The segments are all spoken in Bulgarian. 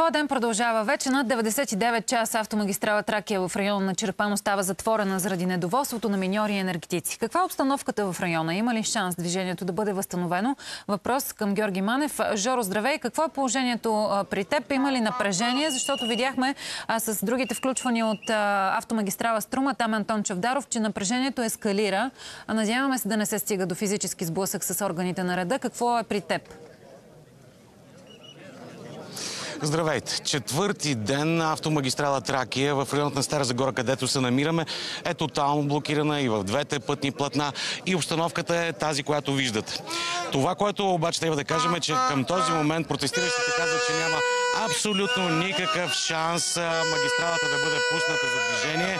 Твоя ден продължава вече. Над 99 часа автомагистрала Тракия в района на Черпано става затворена заради недоволството на миньори и енергетици. Каква е обстановката в района? Има ли шанс движението да бъде възстановено? Въпрос към Георги Манев. Жоро, здравей! Какво е положението при теб? Има ли напрежение? Защото видяхме а, с другите включвания от автомагистрала Струма, там Антон Чавдаров, че напрежението ескалира. А надяваме се да не се стига до физически сблъсък с органите на реда. Какво е при теб? Здравейте! Четвърти ден на автомагистрала Тракия в районът на Стара Загора, където се намираме, е тотално блокирана и в двете пътни платна и обстановката е тази, която виждате. Това, което обаче трябва да кажем е, че към този момент протестиращите казват, че няма абсолютно никакъв шанс магистралата да бъде пусната за движение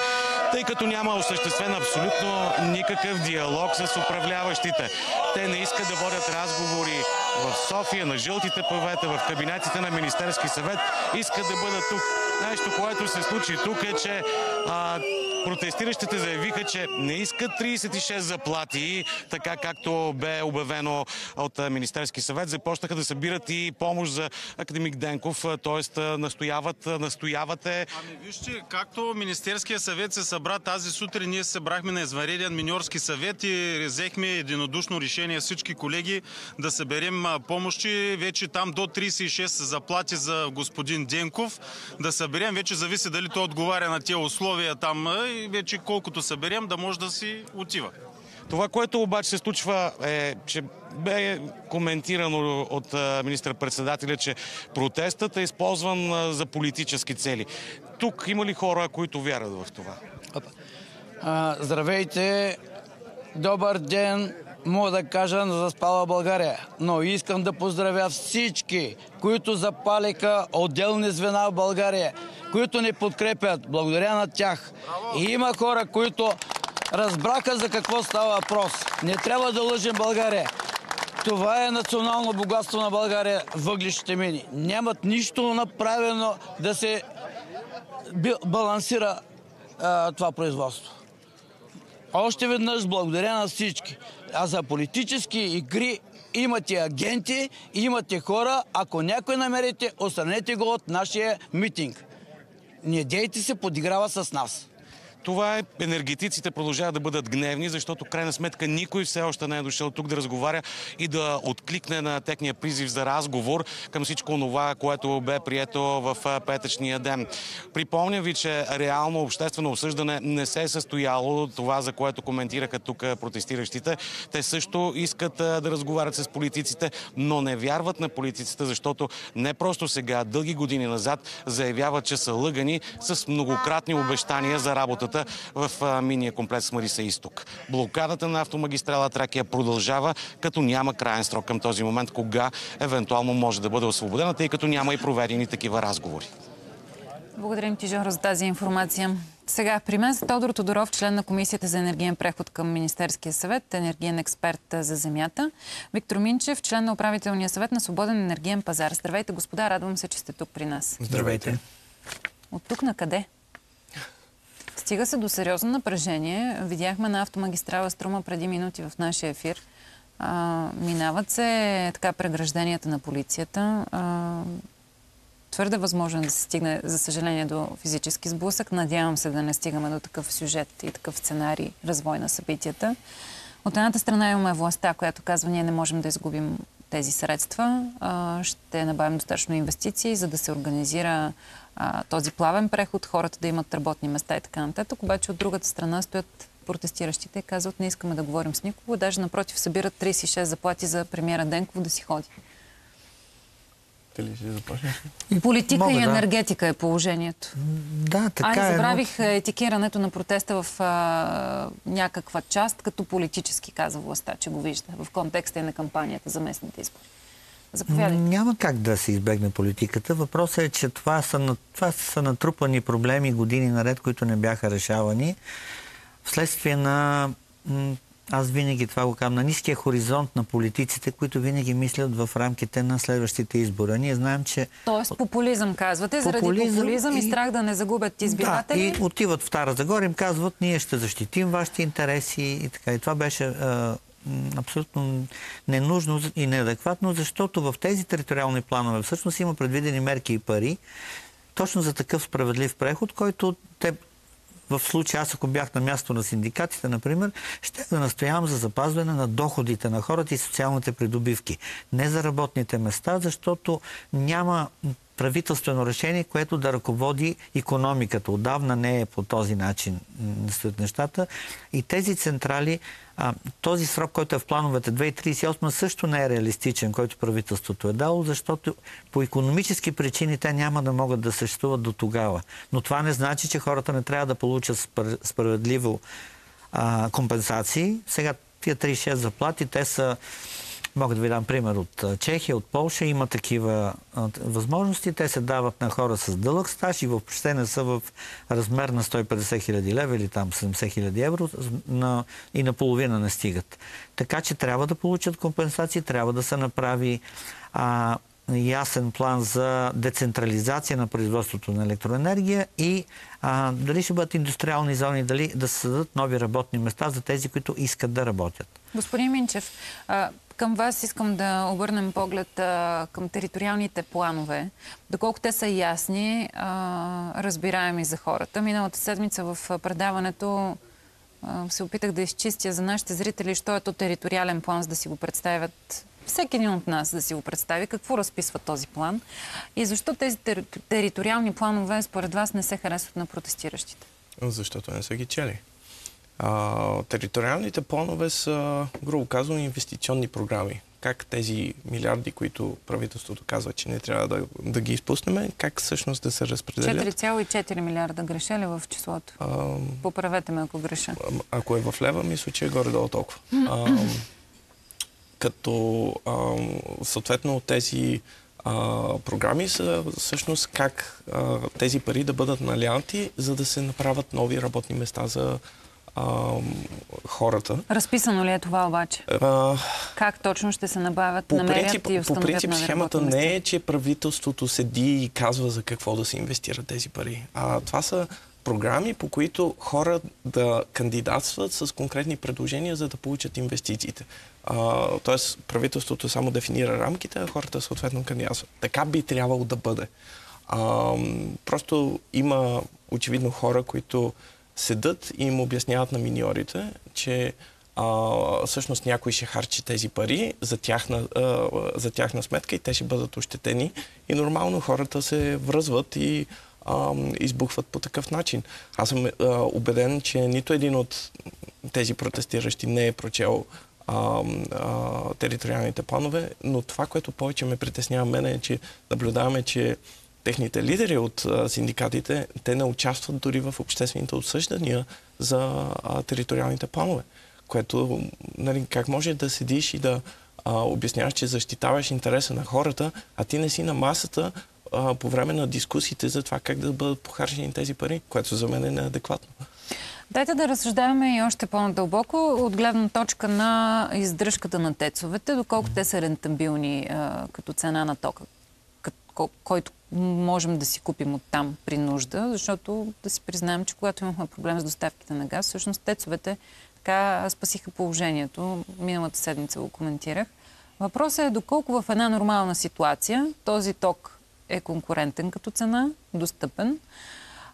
тъй като няма осъществен абсолютно никакъв диалог с управляващите. Те не искат да водят разговори в София, на жълтите павета, в кабинетите на Министерски съвет. Искат да бъдат тук. Нещо, което се случи тук е, че а, протестиращите заявиха, че не искат 36 заплати, така както бе обявено от Министерски съвет. Започнаха да събират и помощ за академик Денков, т.е. настояват, настоявате. Ами вижте, както Министерския съвет се събра тази сутрин, ние се събрахме на извънреден миньорски съвет и взехме единодушно решение всички колеги да съберем помощи. Вече там до 36 заплати за господин Денков. Да съберем, вече зависи дали той отговаря на тези условия там и вече колкото съберем да може да си отива. Това, което обаче се случва е, че бе коментирано от министър-председателя, че протестът е използван за политически цели. Тук има ли хора, които вярват в това? А, здравейте! Добър ден! Мога да кажа на заспала България, но искам да поздравя всички, които запалиха отделни звена в България, които ни подкрепят. Благодаря на тях. И има хора, които разбраха за какво става въпрос. Не трябва да лъжим България. Това е национално богатство на България, въглищите мини. Нямат нищо направено да се балансира а, това производство. Още веднъж благодаря на всички. А за политически игри имате агенти, имате хора. Ако някой намерите, отстранете го от нашия митинг. Не дейте се подиграва с нас. Това е. Енергетиците продължават да бъдат гневни, защото крайна сметка никой все още не е дошъл тук да разговаря и да откликне на техния призив за разговор към всичко това, което бе прието в петъчния ден. Припомням ви, че реално обществено обсъждане не се е състояло това, за което коментираха тук протестиращите. Те също искат да разговарят с политиците, но не вярват на политиците, защото не просто сега, дълги години назад, заявяват, че са лъгани с многократни обещания за работата работата в миния комплекс Мариса Исток. Блокадата на автомагистрала Тракия продължава, като няма крайен срок към този момент, кога евентуално може да бъде освободена, тъй като няма и проведени такива разговори. Благодарим ти, Жоро, за тази информация. Сега при мен са Тодор Тодоров, член на Комисията за енергиен преход към Министерския съвет, енергиен експерт за земята. Виктор Минчев, член на управителния съвет на Свободен енергиен пазар. Здравейте, господа, радвам се, че сте тук при нас. Здравейте. От тук на къде? Стига се до сериозно напрежение. Видяхме на автомагистрала Струма преди минути в нашия ефир. А, минават се така прегражденията на полицията. А, твърде възможно да се стигне, за съжаление, до физически сблъсък. Надявам се да не стигаме до такъв сюжет и такъв сценарий, развой на събитията. От едната страна имаме властта, която казва, ние не можем да изгубим тези средства. Ще набавим достатъчно инвестиции, за да се организира този плавен преход, хората да имат работни места и така нататък. Обаче от другата страна стоят протестиращите и казват, не искаме да говорим с никого. Даже напротив събират 36 заплати за премиера Денков да си ходи. Дали ще започнеш? Политика Мога, и енергетика да. е положението. Да, така а, е. забравих но... етикирането на протеста в а, някаква част, като политически, каза властта, че го вижда в контекста и на кампанията за местните избори. Заповядайте. Няма как да се избегне политиката. Въпросът е, че това са, това са натрупани проблеми години наред, които не бяха решавани. Вследствие на аз винаги това го казвам, на ниския хоризонт на политиците, които винаги мислят в рамките на следващите избори. Ние знаем, че... Тоест популизъм казвате, заради популизъм, популизъм и... и страх да не загубят избиратели? Да, и отиват в Стара Загора, им казват, ние ще защитим вашите интереси и така. И това беше абсолютно ненужно и неадекватно, защото в тези териториални планове всъщност има предвидени мерки и пари, точно за такъв справедлив преход, който те в случая, аз ако бях на място на синдикатите, например, ще да настоявам за запазване на доходите на хората и социалните придобивки. Не за работните места, защото няма правителствено решение, което да ръководи економиката. Отдавна не е по този начин стоят нещата. И тези централи, този срок, който е в плановете 2038, също не е реалистичен, който правителството е дало, защото по економически причини те няма да могат да съществуват до тогава. Но това не значи, че хората не трябва да получат справедливо компенсации. Сега тия 36 заплати, те са Мога да ви дам пример от Чехия, от Полша. Има такива възможности. Те се дават на хора с дълъг стаж и въобще не са в размер на 150 хиляди лева или там 70 хиляди евро на, и наполовина не стигат. Така че трябва да получат компенсации, трябва да се направи а, ясен план за децентрализация на производството на електроенергия и а, дали ще бъдат индустриални зони, дали да създадат нови работни места за тези, които искат да работят. Господин Минчев, а, към вас искам да обърнем поглед а, към териториалните планове. Доколко те са ясни, а, разбираеми за хората. Миналата седмица в предаването а, се опитах да изчистя за нашите зрители, що е то териториален план, за да си го представят всеки един от нас да си го представи, какво разписва този план и защо тези териториални планове според вас не се харесват на протестиращите? Защото не са ги чели. А, териториалните планове са, грубо казано, инвестиционни програми. Как тези милиарди, които правителството казва, че не трябва да, да ги изпуснем, как всъщност да се разпределят? 4,4 милиарда греша ли в числото? А, Поправете ме, ако греша. Ако е в лева, мисля, че е горе-долу толкова. А, като а, съответно тези а, програми са всъщност как а, тези пари да бъдат наляти, за да се направят нови работни места за а, хората. Разписано ли е това обаче? А, как точно ще се набавят, по намерят принцип, и По принцип схемата не е, че правителството седи и казва за какво да се инвестират тези пари. А това са програми, по които хора да кандидатстват с конкретни предложения, за да получат инвестициите. тоест, правителството само дефинира рамките, а хората съответно кандидатстват. Така би трябвало да бъде. А, просто има очевидно хора, които седат и им обясняват на миньорите, че а, всъщност някой ще харчи тези пари за тяхна, а, за тяхна сметка и те ще бъдат ощетени. И нормално хората се връзват и а, избухват по такъв начин. Аз съм а, убеден, че нито един от тези протестиращи не е прочел а, а, териториалните планове, но това, което повече ме притеснява мен е, че наблюдаваме, че техните лидери от а, синдикатите, те не участват дори в обществените обсъждания за а, териториалните планове. Което, нали, как може да седиш и да а, обясняваш, че защитаваш интереса на хората, а ти не си на масата а, по време на дискусиите за това как да бъдат похарчени тези пари, което за мен е неадекватно. Дайте да разсъждаваме и още по-надълбоко от гледна точка на издръжката на тецовете, доколко те са рентабилни а, като цена на тока, който можем да си купим от там при нужда, защото да си признаем, че когато имахме проблем с доставките на газ, всъщност тецовете така спасиха положението. Миналата седмица го коментирах. Въпросът е доколко в една нормална ситуация този ток е конкурентен като цена, достъпен.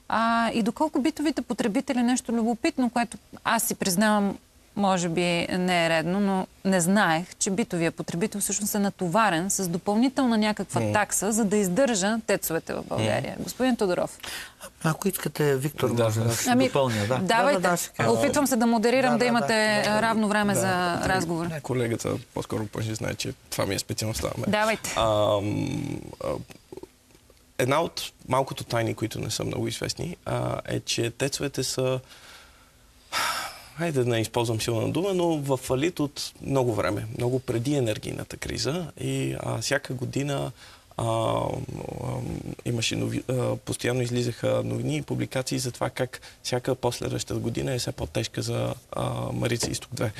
А, и доколко битовите потребители нещо любопитно, което аз си признавам, може би не е редно, но не знаех, че битовия потребител всъщност е натоварен с допълнителна някаква mm. такса, за да издържа тецовете в България. Mm. Господин Тодоров. Ако искате, Виктор, да, може да се ами, допълня. Да. Давайте. Да, да, да, Опитвам се да модерирам, да, да, да имате да, равно време да, за да, разговор. Колегата по-скоро пъжи знае, че това ми е специалността. Давайте. А, а, една от малкото тайни, които не са много известни, а, е, че тецовете са хайде да не използвам силна дума, но в фалит от много време, много преди енергийната криза и а, всяка година а, имаше нови, а, постоянно излизаха новини и публикации за това как всяка последваща година е все по-тежка за а, Марица Исток 2.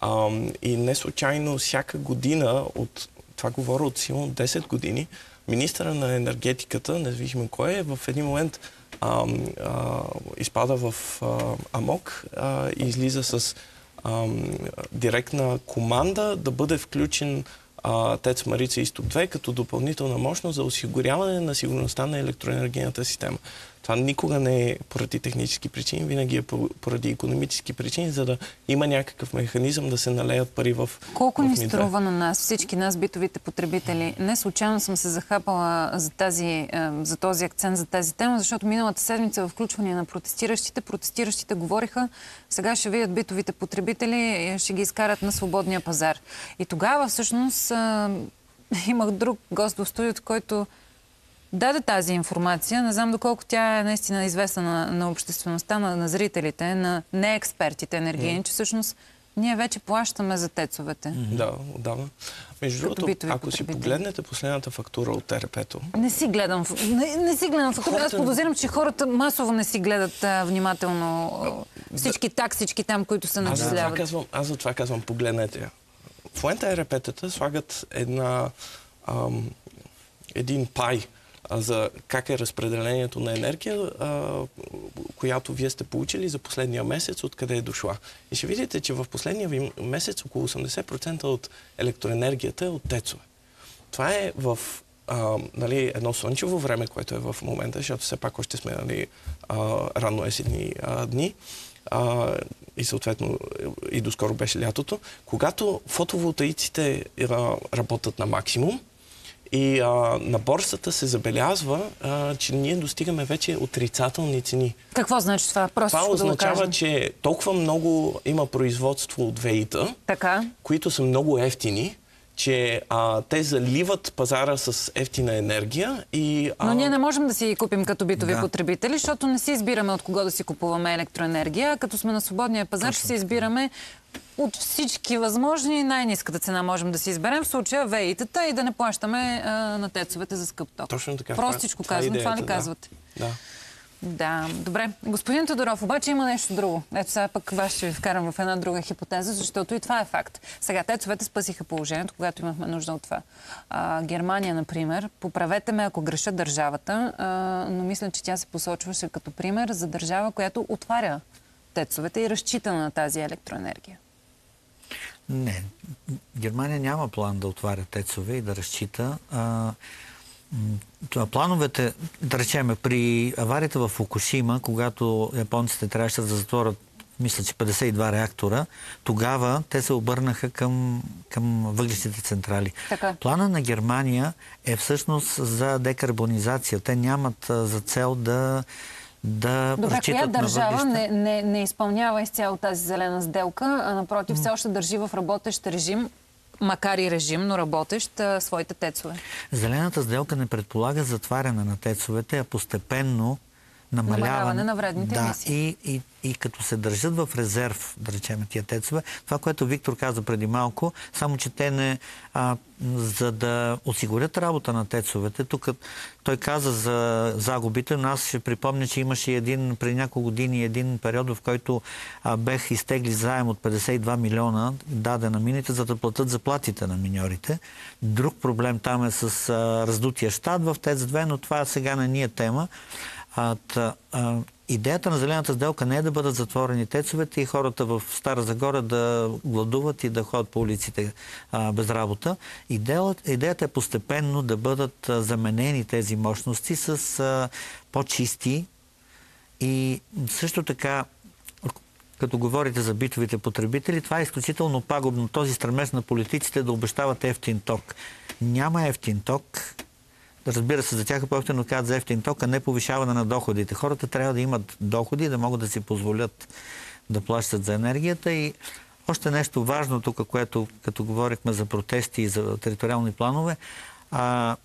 А, и не случайно всяка година от това говоря от силно 10 години, министра на енергетиката, независимо кой е, в един момент а, а, изпада в а, амок а, и излиза с ам, директна команда да бъде включен а, ТЕЦ Марица Изток 2 като допълнителна мощност за осигуряване на сигурността на електроенергийната система. Това никога не е поради технически причини, винаги е поради економически причини, за да има някакъв механизъм да се налеят пари в Колко в ни МИ2. струва на нас, всички нас, битовите потребители? Не случайно съм се захапала за, тази, е, за този акцент, за тази тема, защото миналата седмица в включвания на протестиращите, протестиращите говориха, сега ще видят битовите потребители, и ще ги изкарат на свободния пазар. И тогава всъщност е, имах друг гост в студиото, който даде тази информация. Не знам доколко тя е наистина известна на, на обществеността, на, на зрителите, на неекспертите енергийни, че всъщност ние вече плащаме за тецовете. Да, отдавна. Между другото, ако си погледнете последната фактура от ТРП-то, Не си гледам, не, не си гледам фактура. Аз Хората- подозирам, че хората масово не си гледат а, внимателно а, всички таксички там, които се Аз за, начисляват. казвам, аз за това казвам, погледнете я. В момента ЕРП-тата слагат една, ам, един пай за как е разпределението на енергия, а, която вие сте получили за последния месец, откъде е дошла. И ще видите, че в последния ви месец около 80% от електроенергията е от тецове. Това е в а, нали, едно слънчево време, което е в момента, защото все пак още сме нали, а, рано есенни а, дни а, и съответно и доскоро беше лятото, когато фотоволтаиците работят на максимум и а, на борсата се забелязва, а, че ние достигаме вече отрицателни цени. Какво значи това? Просто Това да означава, кажем. че толкова много има производство от ВЕИ-та, Така. които са много ефтини, че а, те заливат пазара с ефтина енергия и... А, Но ние не можем да си купим като битови Да. потребители, защото не си избираме от кого да си купуваме електроенергия. а Като сме на свободния пазар, ще си избираме от всички възможни най-низката цена можем да си изберем. В случая ВЕИ-тата и да не плащаме а, на тецовете за скъп ток. Точно така. Простичко Това е казвам, това ли да. казвате? Да. Да, добре. Господин Тодоров, обаче има нещо друго. Ето сега пък вас ще ви вкарам в една друга хипотеза, защото и това е факт. Сега, тецовете спасиха положението, когато имахме нужда от това. А, Германия, например, поправете ме, ако греша държавата, а, но мисля, че тя се посочваше като пример за държава, която отваря тецовете и разчита на тази електроенергия. Не. Германия няма план да отваря тецове и да разчита. А, плановете, да речеме, при аварията в Фукушима, когато японците трябваше да затворят мисля, че 52 реактора, тогава те се обърнаха към, към въглищните централи. Така. Плана на Германия е всъщност за декарбонизация. Те нямат за цел да, да Добре, коя държава не, не, не изпълнява изцяло тази зелена сделка, а напротив, все още държи в работещ режим, макар и режим, но работещ, своите тецове? Зелената сделка не предполага затваряне на тецовете, а постепенно намаляване, Намаляване на вредните да, емисии. И, и, и като се държат в резерв, да речем, тия тецове, това, което Виктор каза преди малко, само че те не, а, за да осигурят работа на тецовете, тук той каза за загубите, но аз ще припомня, че имаше един, преди няколко години, един период, в който а, бех изтегли заем от 52 милиона, даде на мините, за да платят заплатите на миньорите. Друг проблем там е с а, раздутия щат в ТЕЦ-2, но това сега не ни е тема. А, та, а, идеята на зелената сделка не е да бъдат затворени тецовете и хората в Стара Загора да гладуват и да ходят по улиците а, без работа. Идеята, идеята е постепенно да бъдат заменени тези мощности с по-чисти и също така като говорите за битовите потребители, това е изключително пагубно. Този стремеж на политиците да обещават ефтин ток. Няма ефтин ток. Разбира се, за тях е по-ефтино казват за ефтин ток, а не повишаване на доходите. Хората трябва да имат доходи, да могат да си позволят да плащат за енергията и още нещо важно тук, което като говорихме за протести и за териториални планове, а,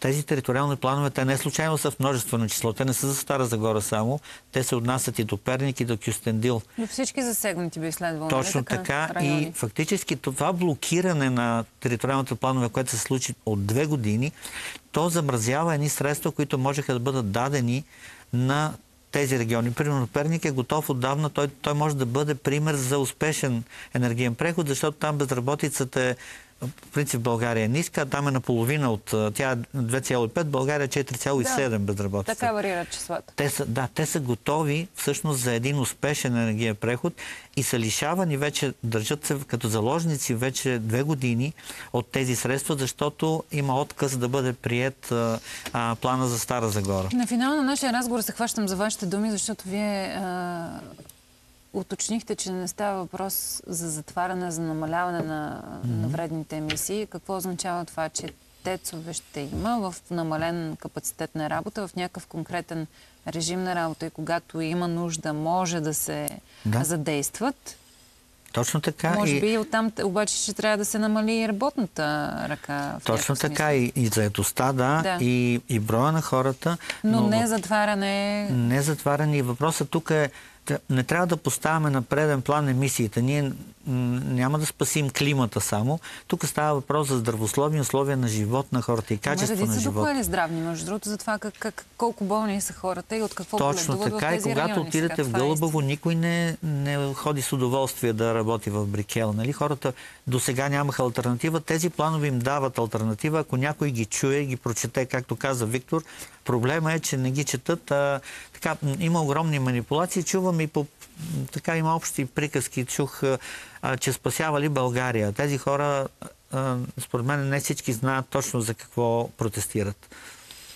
тези териториални планове, те не случайно са в множествено число. Те не са за Стара Загора само. Те се отнасят и до Перник, и до Кюстендил. До всички засегнати би следвало. Точно нали така. райони? И фактически това блокиране на териториалните планове, което се случи от две години, то замразява едни средства, които можеха да бъдат дадени на тези региони. Примерно Перник е готов отдавна, той, той може да бъде пример за успешен енергиен преход, защото там безработицата е в принцип България е ниска, там е наполовина от... Тя е 2,5, България е 4,7 безработица. Така варират числата. Те са, да, те са готови всъщност за един успешен енергиен преход и са лишавани вече, държат се като заложници вече две години от тези средства, защото има отказ да бъде прият а, а, плана за Стара Загора. На финал на нашия разговор се хващам за вашите думи, защото вие а, уточнихте, че не става въпрос за затваряне, за намаляване на, на вредните емисии. Какво означава това, че тецове ще има в намален капацитет на работа, в някакъв конкретен режим на работа и когато има нужда, може да се Да. задействат. Точно така. Може би и оттам обаче ще трябва да се намали и работната ръка. В Точно така и, и заедостта, да, Да. И, и броя на хората. Но, в- не затваряне. не затваряне. И въпросът тук е, не трябва да поставяме на преден план емисиите. Ние няма да спасим климата само. Тук става въпрос за здравословни условия на живот на хората и качество Има на редица живот. доклади здравни, между другото, за това как, как, колко болни са хората и от какво Точно така. И когато райони. отидете Сега в това е Гълъбово, никой не, не ходи с удоволствие да работи в Брикел. Нали? Хората до сега нямаха альтернатива. Тези планове им дават альтернатива. Ако някой ги чуе и ги прочете, както каза Виктор, проблема е, че не ги четат. А, така, има огромни манипулации. Чувам и по така има общи приказки. Чух, а, че спасявали България. Тези хора, а, според мен, не всички знаят точно за какво протестират.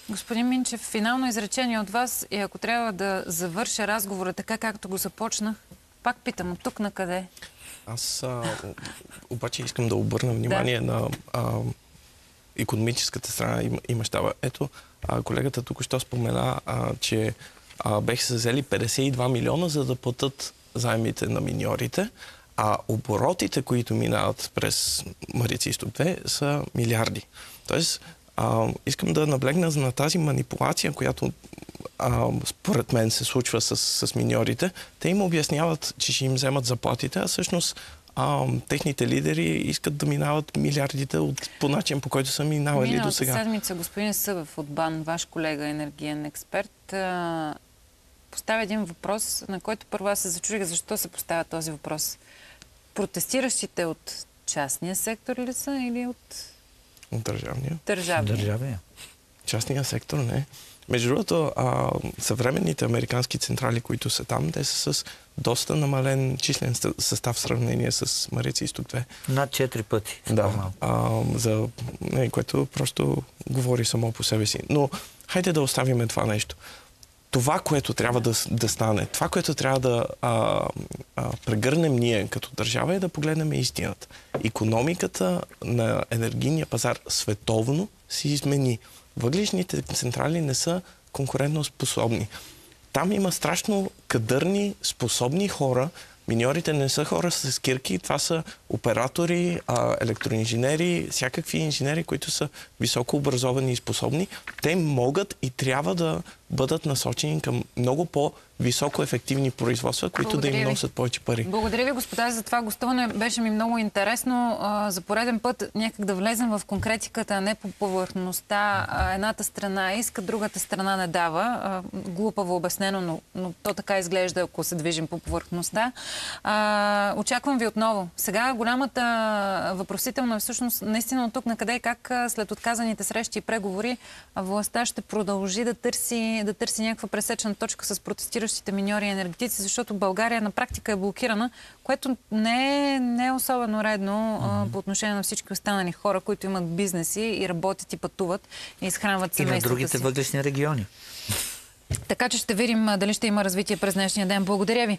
Господин Минчев, финално изречение от вас и ако трябва да завърша разговора така, както го започнах, пак питам, от тук на къде? Аз а, обаче искам да обърна внимание на а, економическата страна и, и мащаба. Ето, а, колегата тук що спомена, а, че а, беха се взели 52 милиона, за да платят заемите на миньорите, а оборотите, които минават през Марица Изток 2, са милиарди. Тоест, а, искам да наблегна на тази манипулация, която а, според мен се случва с, с миньорите. Те им обясняват, че ще им вземат заплатите, а всъщност а, техните лидери искат да минават милиардите от, по начин, по който са минавали до Миналата сега. седмица господин Събев от БАН, ваш колега, енергиен експерт, а, поставя един въпрос, на който първо аз се зачудих защо се поставя този въпрос. Протестиращите от частния сектор ли са или от От държавния. държавния? Държавия. Частния сектор не. Между другото, а, съвременните американски централи, които са там, те са с доста намален числен съ- състав в сравнение с Марица Изток 2. Над 4 пъти. Да, по-малко. а, за, не, което просто говори само по себе си. Но хайде да оставим това нещо. Това, което трябва да, да стане, това, което трябва да а, а, прегърнем ние като държава е да погледнем истината. Економиката на енергийния пазар световно се измени. Въглишните централи не са конкурентно способни. Там има страшно кадърни, способни хора. Миньорите не са хора с кирки, това са оператори, електроинженери, всякакви инженери, които са високо образовани и способни. Те могат и трябва да бъдат насочени към много по-високо ефективни производства, които да Благодаря им ви. носят повече пари. Благодаря ви, господа, за това гостуване. Беше ми много интересно. За пореден път някак да влезем в конкретиката, а не по повърхността. Едната страна иска, другата страна не дава. Глупаво обяснено, но, но то така изглежда, ако се движим по повърхността. Очаквам ви отново. Сега голямата въпросителна всъщност наистина от тук на къде и как след отказаните срещи и преговори властта ще продължи да търси, да търси някаква пресечна точка с протестиращите миньори и енергетици, защото България на практика е блокирана, което не е, не е особено редно а, по отношение на всички останали хора, които имат бизнеси и работят и пътуват и изхранват И на другите си. въглешни региони. Така че ще видим дали ще има развитие през днешния ден. Благодаря ви.